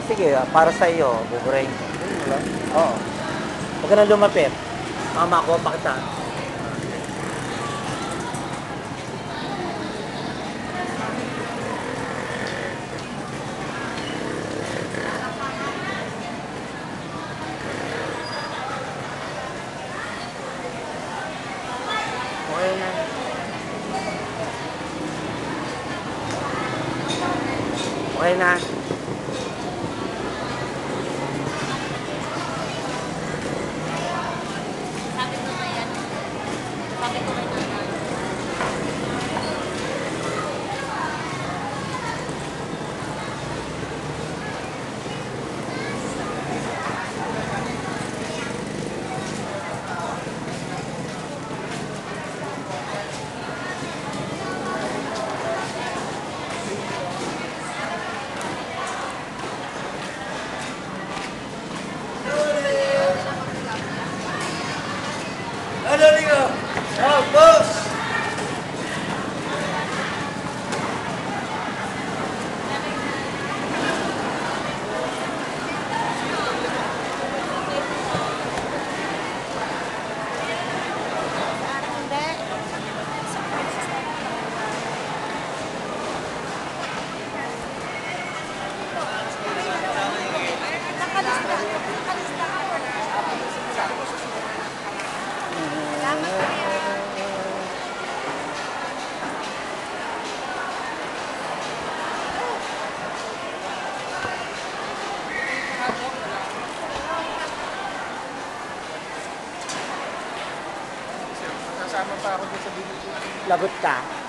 O sige, para sa iyo, buburahin ko. Lang. Oo. Huwag ka na lumapit. Mama ko, pa kita. Okay na. Okay na. Kasama pa ako sa binigyan. Lagot ka.